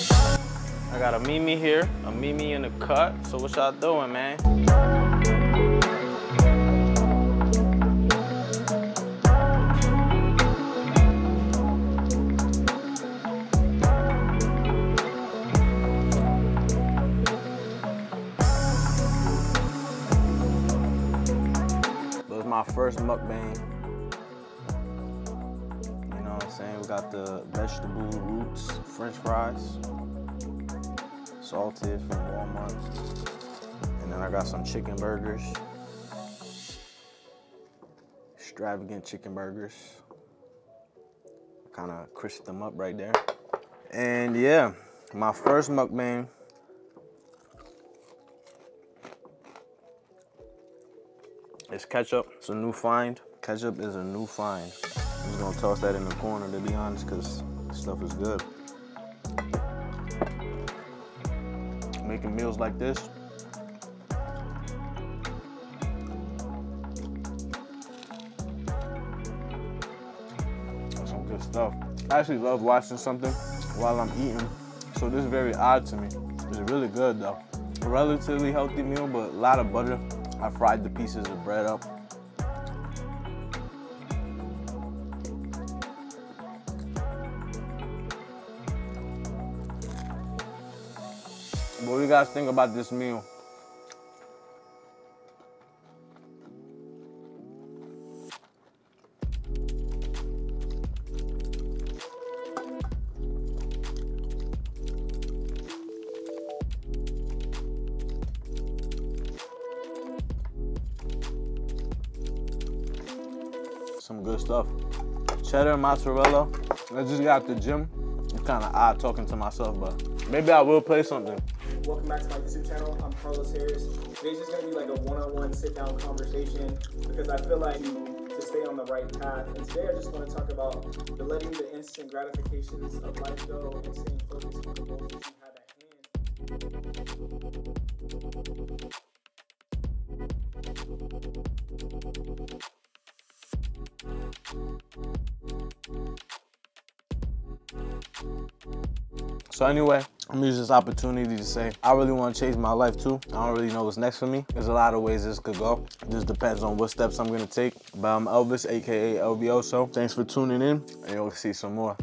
I got a Mimi here, a Mimi in the cut. So what y'all doing, man? This is my first mukbang. Saying? We got the vegetable roots, french fries, salted from Walmart. And then I got some chicken burgers. Extravagant chicken burgers. Kind of crisp them up right there. And yeah, my first mukbang. It's ketchup. It's a new find. Ketchup is a new find. I'm just gonna toss that in the corner to be honest, because stuff is good. Making meals like this. Some good stuff. I actually love watching something while I'm eating, so this is very odd to me. It's really good though. Relatively healthy meal, but a lot of butter. I fried the pieces of bread up. What do you guys think about this meal? Some good stuff. Cheddar, mozzarella. I just got the gym. It's kind of odd talking to myself, but maybe I will play something. Welcome back to my YouTube channel. I'm Carlos Harris. Today's just gonna be like a one-on-one sit-down conversation because I feel like to stay on the right path. And today I just want to talk about the letting the instant gratifications of life go and staying focused on the goals that you have at hand. So anyway, I'm gonna this opportunity to say I really want to change my life too. I don't really know what's next for me. There's a lot of ways this could go. It just depends on what steps I'm gonna take. But I'm Elvis, aka LBO. So thanks for tuning in, and you'll see some more.